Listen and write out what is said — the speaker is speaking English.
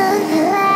love.